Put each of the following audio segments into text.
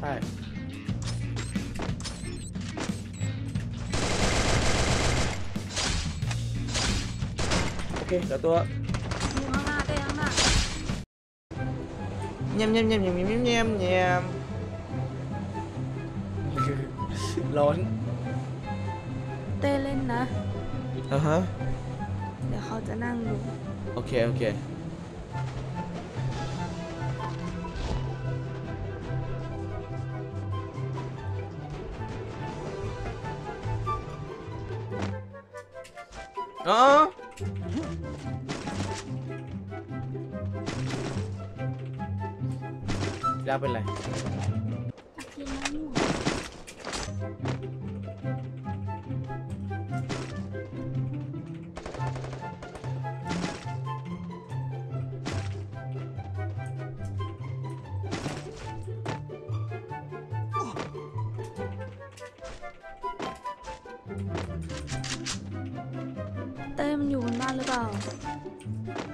ใช่โอเคเดี๋ยวตัวอยู่ข้างหน้าเต้ข้างหน้าเงียบเงียบเงียบเงียบเงียบเงียบเงียบร้อนเต้เล่นนะอ่าฮะ เดี๋ยวเขาจะนั่งดู โอเค โอเค Huh? Dah apa lah? อยู่บนบ้านหรือเปล่า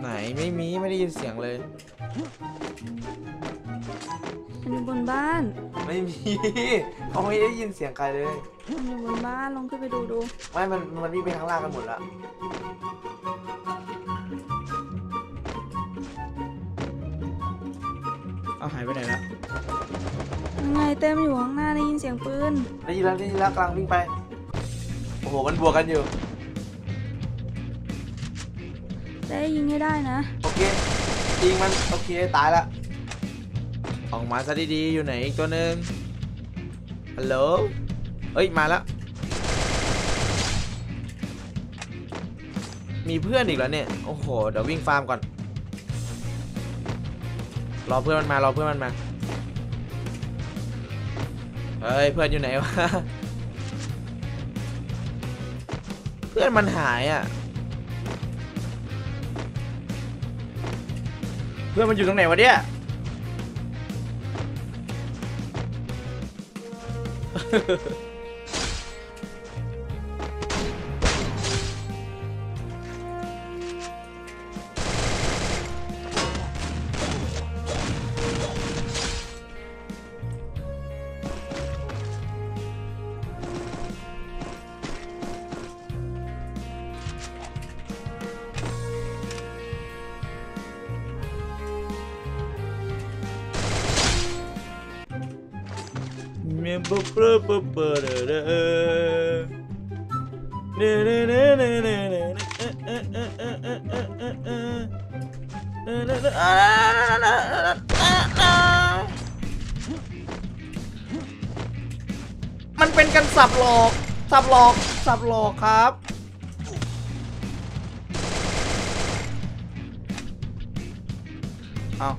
ไหนไม่มีไม่ได้ยินเสียงเลย มันอยู่บนบ้าน ไม่มี เขาไม่ได้ยินเสียงใครเลย มันอยู่บนบ้านลองขึ้นไปดูดู ไม่ มัน มันวิ่งไปข้างล่างกันหมดละเอาหายไปไหนละยังไงเต้มันอยู่ข้างหน้าได้ยินเสียงปืน ได้ยินแล้วได้ยินแล้วกำลังวิ่งไป โอ้โห มันบวกกันอยู่ เต้ยิงให้ได้นะ โอเคยิงมันโอเคตายละออกมาซะดีๆอยู่ไหนอีกตัวหนึ่งฮัลโหลเอ้ยมาแล้วมีเพื่อนอีกแล้วเนี่ย โอ้โห เดี๋ยววิ่งฟาร์มก่อน รอเพื่อนมันมา รอเพื่อนมันมา เฮ้ย เพื่อนอยู่ไหนวะ เพื่อนมันหายอะ เพื่อนมันอยู่ตรงไหนวะเนี่ย เมมเบอร์เบอร์เบอร์เบอร์เดอเดอเนเนเนเนเนเนเอเอเอเอเอเอเอเอเนเนเนอ่าอ่ามันเป็นกันสับหลอก สับหลอก สับหลอกครับ เอา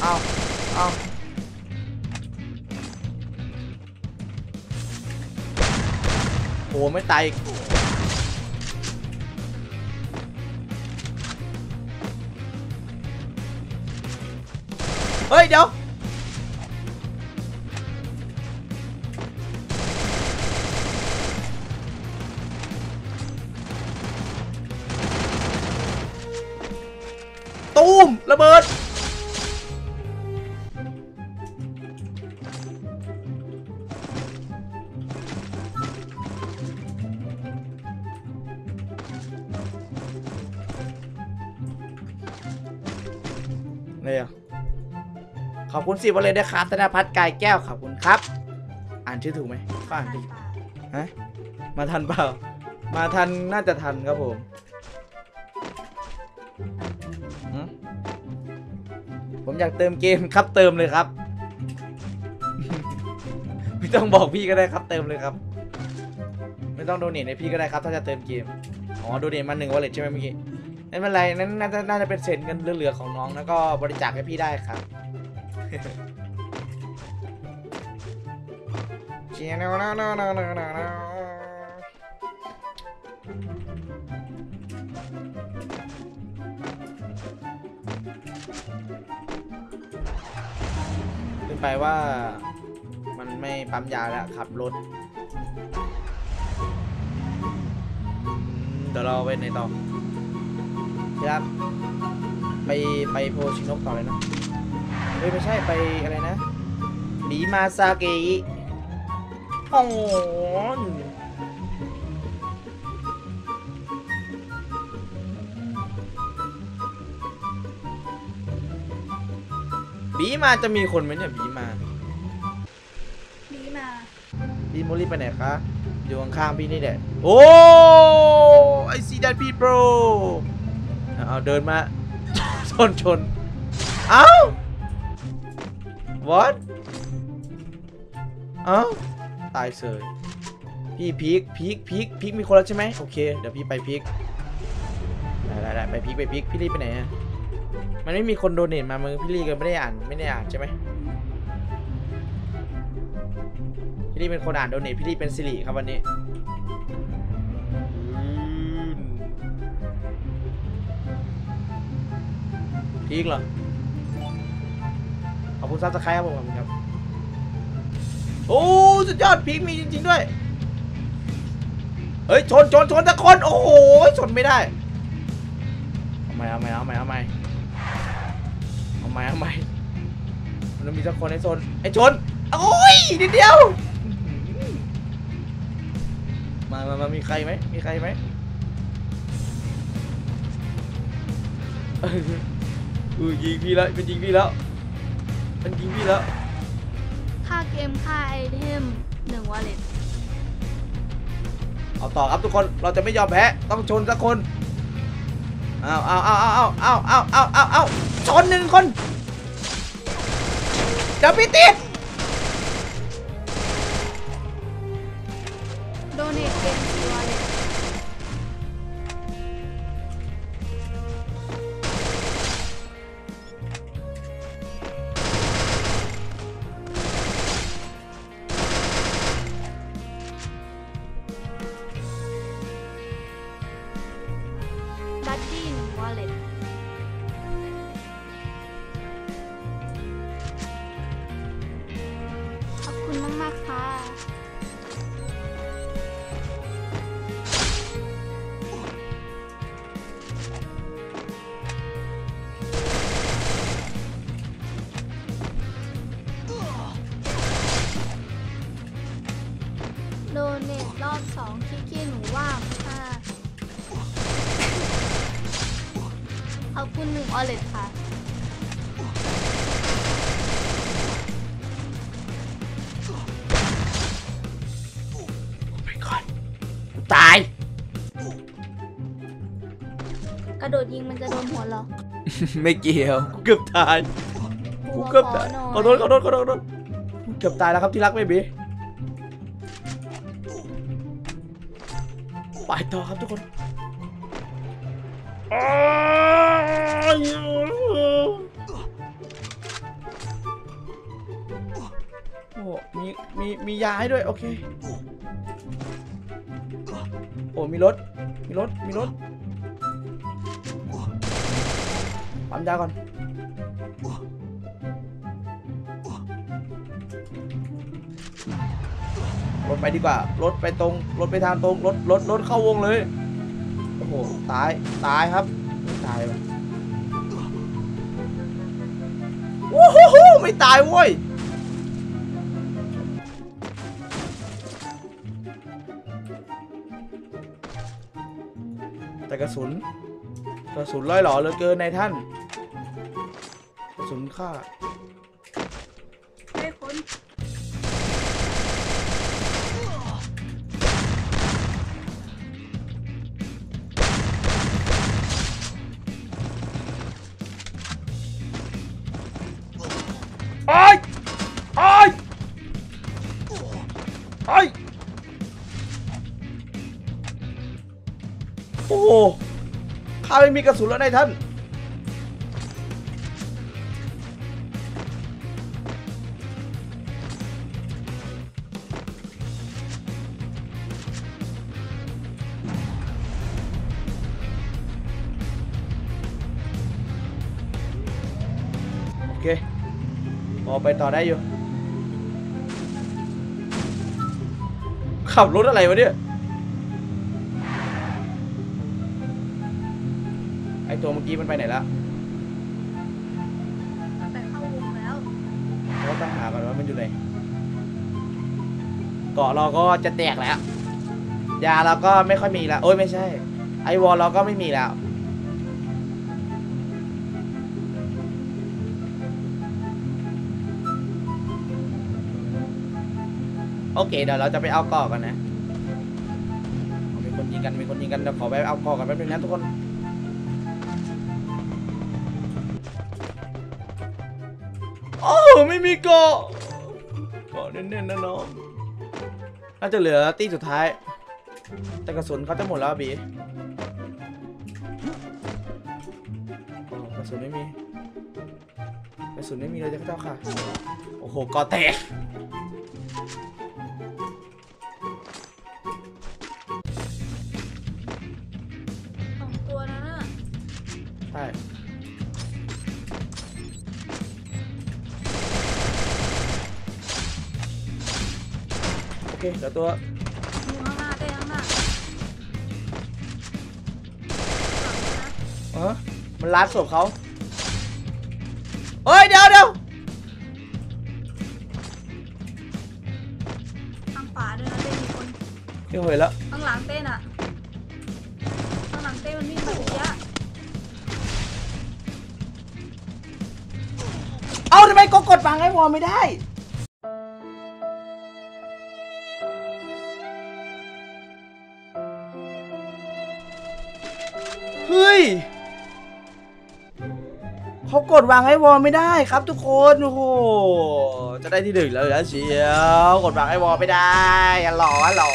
เอาเอา โอ้ไม่ตายอีกเฮ้ย เดี๋ยว ตูมระเบิด อบคุณสิบวันเลยนะครับธนพัฒน์กายแก้วขอบคุณครับ อ่านชื่อถูกไหมก็อ่านถูกฮะมาทันเปล่า มาทันน่าจะทันครับผมหืมผมอยากเติมเกมครับเติมเลยครับ ไม่ต้องบอกพี่ก็ได้ครับเติมเลยครับ ไม่ต้องโดเนทให้พี่ก็ได้ครับ ถ้าจะเติมเกมอ๋อโดเนทมาหนึ่งวอลเล็ตใช่ไหมเมื่อกี้ไม่เป็นไรนั้นน่าจะน่าจะเป็นเศษเงินเหลือๆของน้องแล้วก็บริจาคให้พี่ได้ครับ เชียนะนนนนนขึ้นไปว่ามันไม่ปั๊มยาแล้วขับรถ เดี๋ยวเราไปไหนต่อครับไปไปโพชินกต่อเลยนะ เฮ้ยไม่ใช่ไปอะไรนะบีมาซาเกะโอ้โหบีมาจะมีคนไหมเนี่ยบีมาดีมาพี่โมลี่ไปไหนคะ อยู่ข้างๆพี่นี่แหละ โอ้ไอซีดันพี่โปรเอาเดินมา ชนชน เอ้า what เอ้าตายเสยพี่พีกพีกพีกพีกมีคนแล้วใช่ไหมโอเค เดี๋ยวพี่ไปพีกได้ได้ไปพีกไปพีกพี่รีบไปไหนอะมันไม่มีคนโดเนทมามึงพี่รีก็ไม่ได้อ่านไม่ได้อ่านใช่ไหมพี่ลี่เป็นคนอ่านโดเนทพี่ลี่เป็นสิริครับวันนี้peak เหรอ คุณ subscribe ครับผมขอบคุณครับ โอ้สุดยอด peak มีจริง ๆ ด้วย เฮ้ยชนชนชนสักคน โอ้โหชนไม่ได้เอาใหม่เอาใหม่เอาใหม่เอาใหม่เอาใหม่เอาใหม่มันต้องมีสักคนให้ชนไอ้ชนโอ้ยนิดเดียว มามามามีใครไหมมีใครไหมเอออือยิงพี่แล้วเป็นยิงพี่แล้ว เป็นยิงพี่แล้ว ค่าเกมค่าไอเทมหนึ่งวอลเล็ตเอาต่อครับทุกคนเราจะไม่ยอมแพ้ต้องชนสักคนเอาเอาเอาเอาเอาเอาเอาเอาเอาชนหนึ่งคนเดี๋ยวพี่ติด ตตี้หนึ่งวอลเล็ตขอบคุณมาก ๆ ค่ะ โดนเนทรอบสองที่ อบคุณหนึ่งออเลตค่ะไปก่อนกูตาย กระโดดยิงมันจะโดนหัวเหรอไม่เกี่ยวกูเกือบตายกูหัวเกือบขอตายหน่อยขอโทษขอโทษขอโทษขอโทษเกือบตายแล้วครับที่รักเบบีไปต่อครับทุกคนอ้าว โอ้มีมีมียาให้ด้วย โอเค โอ้มีรถ มีรถ มีรถปั๊มยาก่อนรถไปดีกว่า รถไปตรง รถไปทางตรง รถ รถ รถเข้าวงเลย โอ้โห ตาย ตายครับ ตายว่ะ โหไม่ตายเว้ยแต่กระสุน กระสุนร้อยหล่อเหลือเกินในายท่าน กระสุนฆ่า ไอ้โอ้โหข้าไม่มีกระสุนแล้วนายท่าน โอเคพอไปต่อได้อยู่ ขับรถอะไรวะเนี่ย ไอตัวเมื่อกี้มันไปไหนละมันไปเข้าวงแล้วเราต้องหากันว่ามันอยู่ไหนเลยเกาะเราก็จะแตกแล้ว ยาเราก็ไม่ค่อยมีแล้ว โอ้ยไม่ใช่ ไอวอลเราก็ไม่มีแล้ว โอเคเดี๋ยวเราจะไปเอากาะกันนะมีคนยิงกันมีคนยิงกันเดี๋ยวขอไปเอากาะกันแป๊บนึงนะทุกคนโอ้ไม่มีเกาะเกาะเน้นๆนะน้องน่าจะเหลือตีสุดท้าย แต่กระสุนเขาจะหมดแล้วบีกระสุนไม่มีกระสุนไม่มีเลยเจ้าค่ะ โอ้โหกาะแตก เคเดี๋ยวตัวอยู่ข้างหน้าเต้ข้างหน้าหลังนะเออมันลัดศพเขาเฮ้ยเดี๋ยวเดี๋ยวทางขวาด้วยนะเต้มีคนเดี๋ยวเห็นแล้วข้างหลังเต้น่ะข้างหลังเต้มันวิ่งมาเยอะเอ้าทำไมก็กดฟังไอ้วอลไม่ได้ เฮ้ยเขากดวางไอ้วอลไม่ได้ครับทุกคนโอ้โหจะได้ที่หนึ่งแล้วนะเชียวกดวางไอ้วอลไม่ได้อะหลออะหลอ